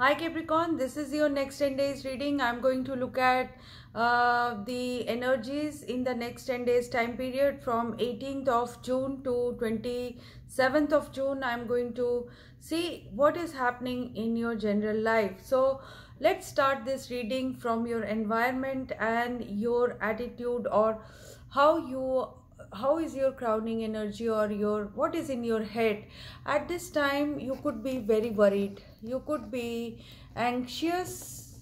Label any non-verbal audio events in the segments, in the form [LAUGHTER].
Hi Capricorn, this is your next 10 days reading. I'm going to look at uh, the energies in the next 10 days time period from 18th of June to 27th of June. I'm going to see what is happening in your general life. So let's start this reading from your environment and your attitude or how you how is your crowning energy or your what is in your head? At this time you could be very worried. You could be anxious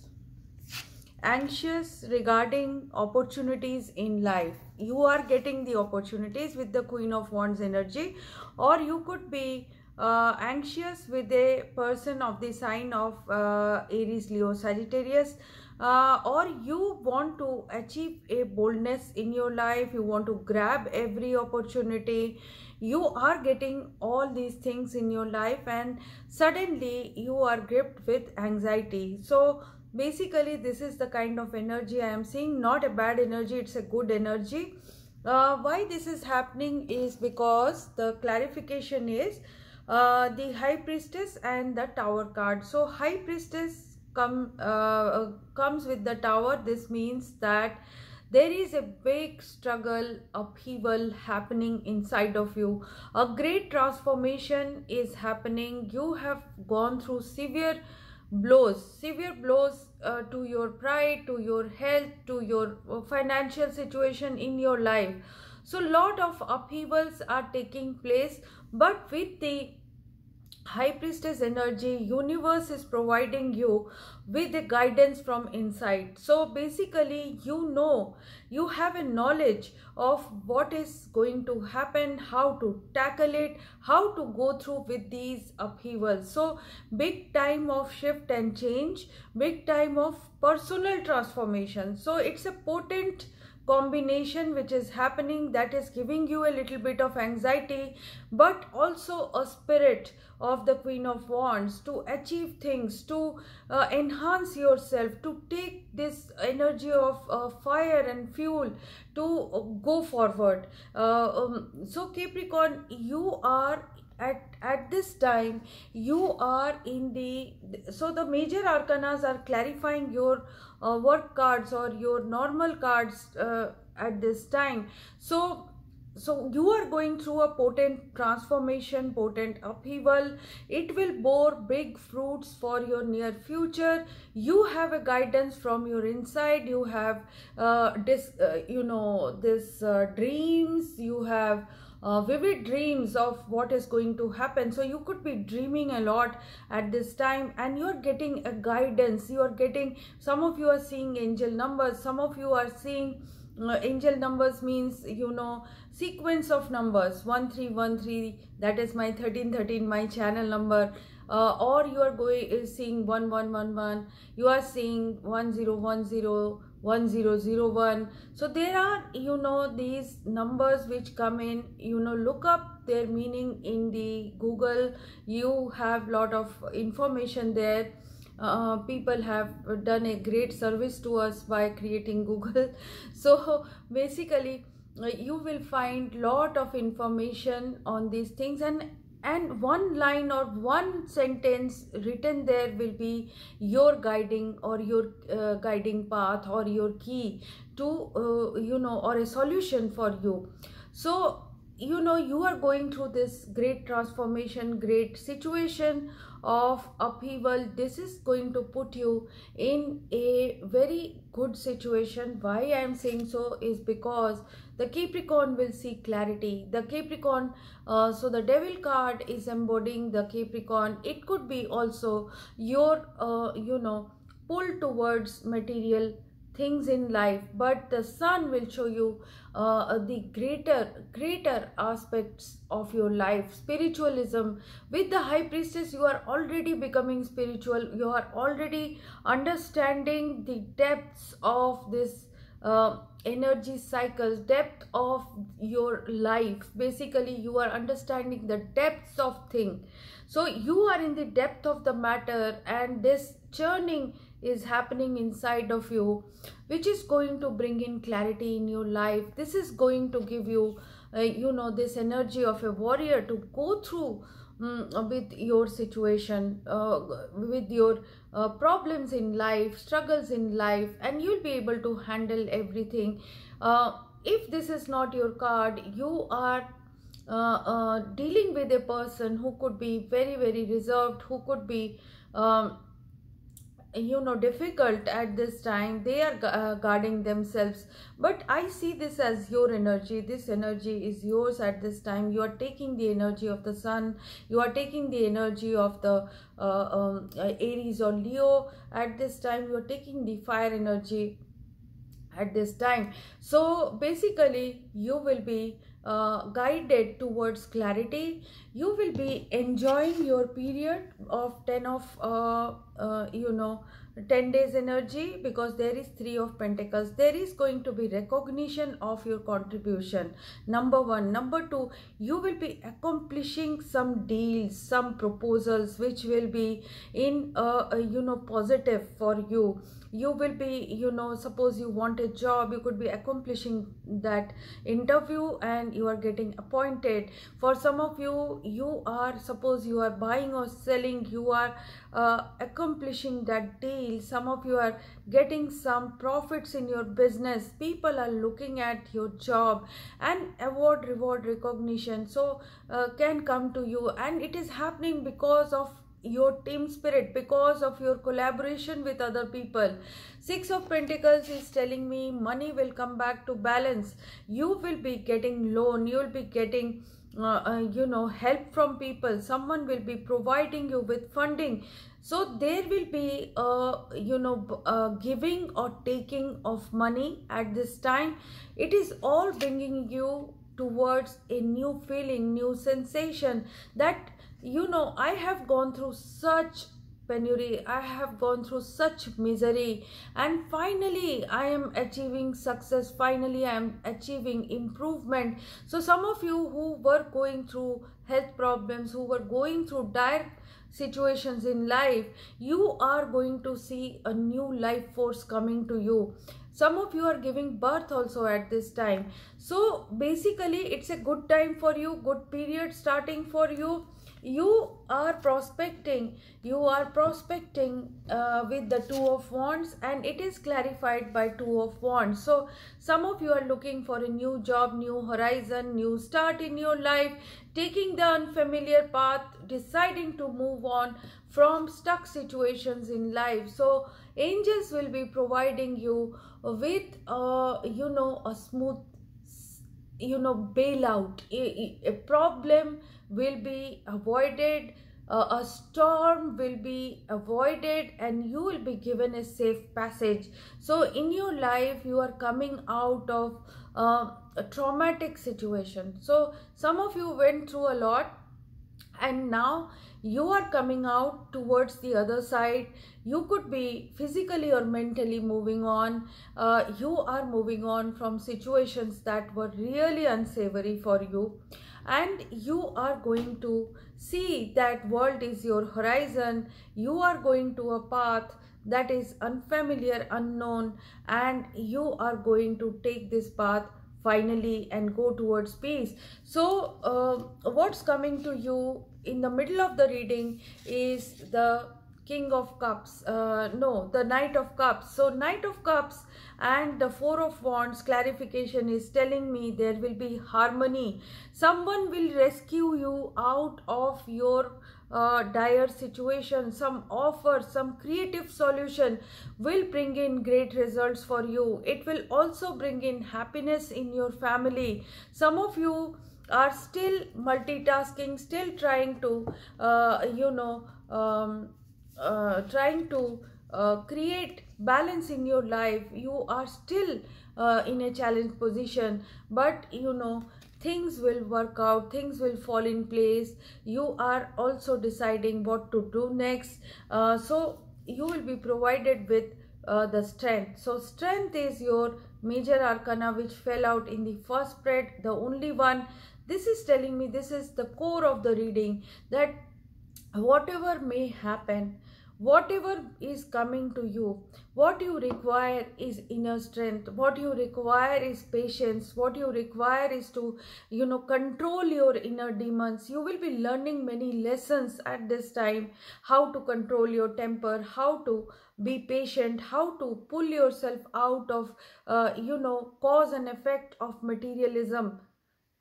anxious regarding opportunities in life. You are getting the opportunities with the queen of wands energy or you could be uh, anxious with a person of the sign of uh, aries leo sagittarius uh, or you want to achieve a boldness in your life you want to grab every opportunity you are getting all these things in your life and suddenly you are gripped with anxiety. So basically this is the kind of energy i am seeing. Not a bad energy it's a good energy. Uh, why this is happening is because the clarification is uh, the high priestess and the tower card. So high priestess come uh, comes with the tower this means that there is a big struggle upheaval happening inside of you. A great transformation is happening. You have gone through severe blows severe blows uh, to your pride to your health to your uh, financial situation in your life. So lot of upheavals are taking place but with the high priestess energy universe is providing you with the guidance from inside. So basically you know you have a knowledge of what is going to happen how to tackle it how to go through with these upheavals so big time of shift and change big time of personal transformation. So it's a potent combination which is happening that is giving you a little bit of anxiety but also a spirit of the queen of wands to achieve things to uh, enhance yourself to take this energy of uh, fire and fuel to go forward. Uh, um, so capricorn you are at at this time you are in the so the major arcanas are clarifying your uh, work cards or your normal cards uh, at this time. So so you are going through a potent transformation potent upheaval. It will bore big fruits for your near future. You have a guidance from your inside. You have uh, this uh, you know this uh, dreams. You have uh, vivid dreams of what is going to happen. So you could be dreaming a lot at this time and you're getting a guidance. You are getting some of you are seeing angel numbers. Some of you are seeing uh, angel numbers means you know sequence of numbers. 1313 that is my 1313 my channel number. Uh, or you are going is seeing 1111 you are seeing 1010 1001 so there are you know these numbers which come in. You know look up their meaning in the google. You have lot of information there. Uh, people have done a great service to us by creating google. [LAUGHS] So basically uh, you will find lot of information on these things. And and one line or one sentence written there will be your guiding or your uh, guiding path or your key to uh, you know or a solution for you. So you know you are going through this great transformation great situation of upheaval this is going to put you in a very good situation. Why i am saying so is because the capricorn will see clarity. The capricorn uh, so the devil card is embodying the capricorn. It could be also your uh, you know pull towards material things in life but the sun will show you uh, the greater greater aspects of your life. Spiritualism with the high priestess you are already becoming spiritual. You are already understanding the depths of this uh, energy cycles depth of your life. Basically you are understanding the depths of thing. So you are in the depth of the matter and this churning is happening inside of you which is going to bring in clarity in your life. This is going to give you uh, you know this energy of a warrior to go through um, with your situation uh, with your uh, problems in life struggles in life and you'll be able to handle everything. Uh, if this is not your card you are uh, uh, dealing with a person who could be very very reserved who could be um, you know difficult at this time they are uh, guarding themselves. But i see this as your energy. This energy is yours at this time. You are taking the energy of the sun. You are taking the energy of the uh, um, aries or leo at this time. You are taking the fire energy at this time. So basically you will be uh, guided towards clarity. You will be enjoying your period of 10 of uh, uh, you know 10 days energy because there is 3 of pentacles. There is going to be recognition of your contribution. Number 1 number 2 you will be accomplishing some deals some proposals which will be in uh, you know positive for you you will be you know suppose you want a job you could be accomplishing that interview and you are getting appointed. For some of you you are suppose you are buying or selling you are uh, accomplishing that deal. Some of you are getting some profits in your business. People are looking at your job and award reward recognition so uh, can come to you. And it is happening because of your team spirit because of your collaboration with other people. Six of pentacles is telling me money will come back to balance. You will be getting loan. You will be getting uh, uh, you know help from people. Someone will be providing you with funding. So there will be uh, you know uh, giving or taking of money at this time. It is all bringing you towards a new feeling new sensation that you know i have gone through such penury i have gone through such misery and finally i am achieving success finally i am achieving improvement. So some of you who were going through health problems who were going through dire situations in life you are going to see a new life force coming to you. Some of you are giving birth also at this time. So basically it's a good time for you good period starting for you you are prospecting. You are prospecting uh, with the two of wands and it is clarified by two of wands. So some of you are looking for a new job new horizon new start in your life taking the unfamiliar path deciding to move on from stuck situations in life. So angels will be providing you with uh, you know a smooth you know bailout a, a problem will be avoided. Uh, a storm will be avoided and you will be given a safe passage. So in your life you are coming out of uh, a traumatic situation. So some of you went through a lot and now you are coming out towards the other side. You could be physically or mentally moving on. Uh, you are moving on from situations that were really unsavory for you. And you are going to see that world is your horizon. You are going to a path that is unfamiliar unknown and you are going to take this path finally and go towards peace so uh, what's coming to you in the middle of the reading is the king of cups uh, no the knight of cups. So knight of cups and the four of wands clarification is telling me there will be harmony. Someone will rescue you out of your uh, dire situation some offer some creative solution will bring in great results for you. It will also bring in happiness in your family. Some of you are still multitasking still trying to uh, you know um, uh, trying to uh, create balance in your life. You are still uh, in a challenged position but you know things will work out things will fall in place. You are also deciding what to do next. Uh, so you will be provided with uh, the strength. So strength is your major arcana which fell out in the first spread the only one. This is telling me this is the core of the reading that whatever may happen whatever is coming to you what you require is inner strength. What you require is patience. What you require is to you know control your inner demons. You will be learning many lessons at this time. How to control your temper how to be patient how to pull yourself out of uh, you know cause and effect of materialism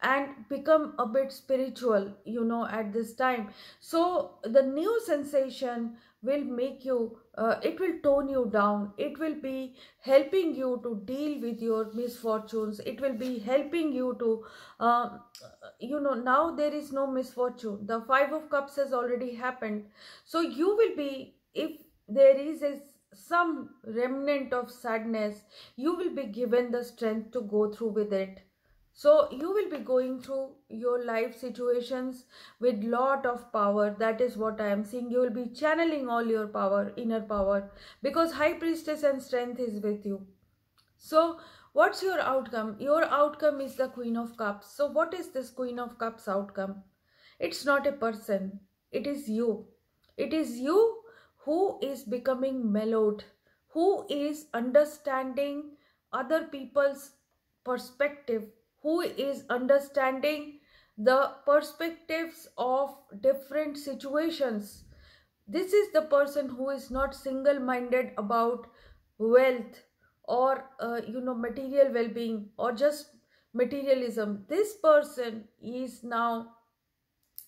and become a bit spiritual you know at this time. So the new sensation will make you uh, it will tone you down. It will be helping you to deal with your misfortunes. It will be helping you to uh, you know now there is no misfortune. The five of cups has already happened. So you will be if there is a some remnant of sadness you will be given the strength to go through with it so you will be going through your life situations with lot of power. That is what i am seeing. You will be channeling all your power inner power because high priestess and strength is with you. So what's your outcome? Your outcome is the queen of cups. So what is this queen of cups outcome? It's not a person. It is you. It is you who is becoming mellowed who is understanding other people's perspective who is understanding the perspectives of different situations. This is the person who is not single minded about wealth or uh, you know material well being or just materialism. This person is now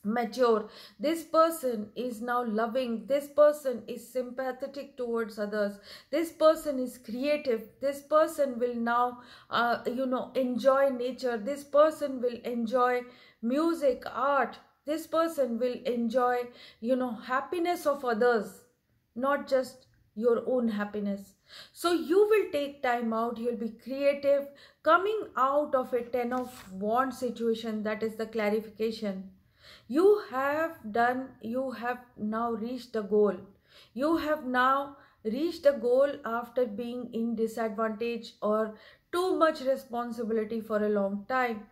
mature. This person is now loving. This person is sympathetic towards others. This person is creative. This person will now uh, you know enjoy nature. This person will enjoy music art. This person will enjoy you know happiness of others not just your own happiness. So you will take time out. You'll be creative. Coming out of a 10 of wands situation that is the clarification you have done you have now reached the goal. You have now reached the goal after being in disadvantage or too much responsibility for a long time.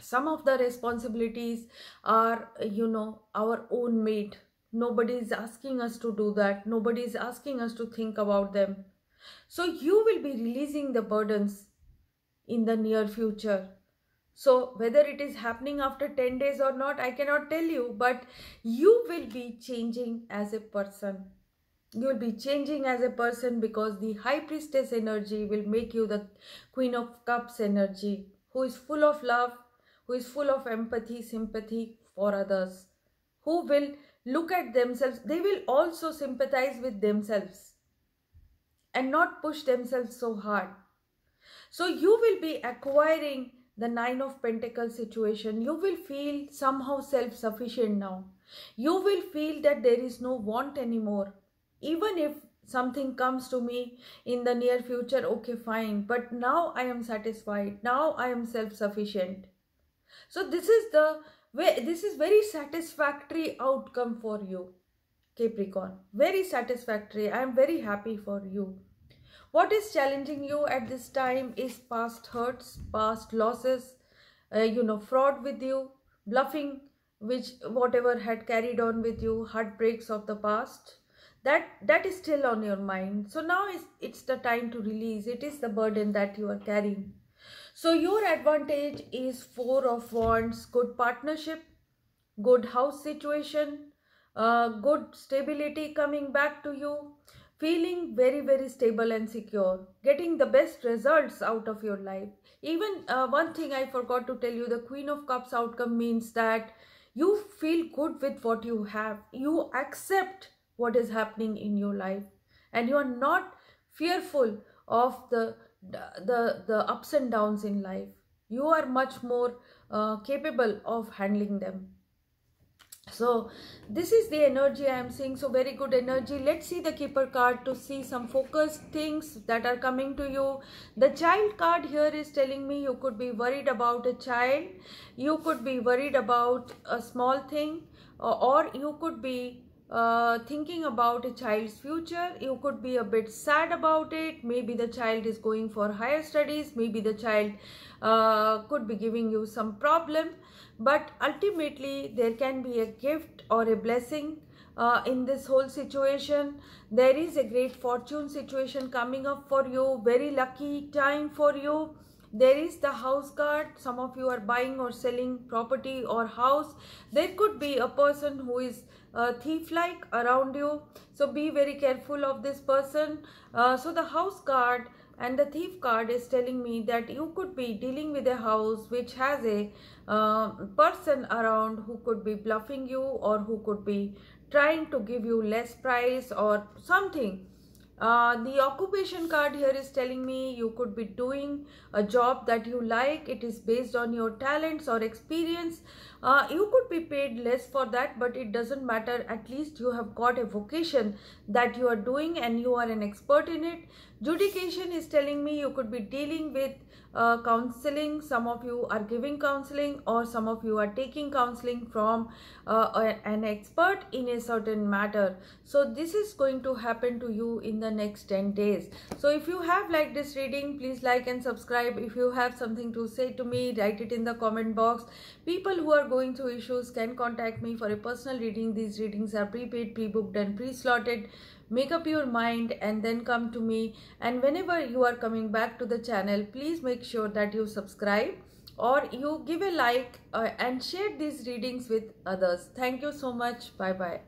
Some of the responsibilities are you know our own made nobody is asking us to do that. Nobody is asking us to think about them. So you will be releasing the burdens in the near future so whether it is happening after 10 days or not, I cannot tell you, but you will be changing as a person. You will be changing as a person because the high priestess energy will make you the queen of cups energy who is full of love, who is full of empathy, sympathy for others, who will look at themselves. They will also sympathize with themselves and not push themselves so hard. So you will be acquiring the nine of pentacles situation you will feel somehow self-sufficient now. You will feel that there is no want anymore. Even if something comes to me in the near future okay fine. But now i am satisfied. Now i am self-sufficient. So this is the way this is very satisfactory outcome for you capricorn. Very satisfactory. I am very happy for you what is challenging you at this time is past hurts, past losses, uh, you know, fraud with you, bluffing, which whatever had carried on with you, heartbreaks of the past. That that is still on your mind. So now is it's the time to release. It is the burden that you are carrying. So your advantage is four of wands, good partnership, good house situation, uh, good stability coming back to you feeling very very stable and secure getting the best results out of your life. Even uh, one thing i forgot to tell you the queen of cups outcome means that you feel good with what you have. You accept what is happening in your life. And you are not fearful of the the the ups and downs in life. You are much more uh, capable of handling them so this is the energy i am seeing. So very good energy. Let's see the Kipper card to see some focused things that are coming to you. The child card here is telling me you could be worried about a child. You could be worried about a small thing or, you could be uh, thinking about a child's future. You could be a bit sad about it. Maybe the child is going for higher studies. Maybe the child uh, could be giving you some problem but ultimately there can be a gift or a blessing uh, in this whole situation. There is a great fortune situation coming up for you very lucky time for you. There is the house card. Some of you are buying or selling property or house. There could be a person who is a thief like around you. So be very careful of this person. Uh, so the house card and the thief card is telling me that you could be dealing with a house which has a person around who could be bluffing you or who could be trying to give you less price or something. Uh, the occupation card here is telling me you could be doing a job that you like. It is based on your talents or experience. Uh, you could be paid less for that but it doesn't matter. At least you have got a vocation that you are doing and you are an expert in it. Judication is telling me you could be dealing with uh, counseling. Some of you are giving counseling or some of you are taking counseling from uh, an expert in a certain matter. So this is going to happen to you in the next 10 days. So if you have liked this reading please like and subscribe. If you have something to say to me write it in the comment box. People who are going through issues can contact me for a personal reading. These readings are prepaid pre-booked and pre-slotted make up your mind and then come to me. And whenever you are coming back to the channel please make sure that you subscribe or you give a like uh, and share these readings with others. Thank you so much. Bye bye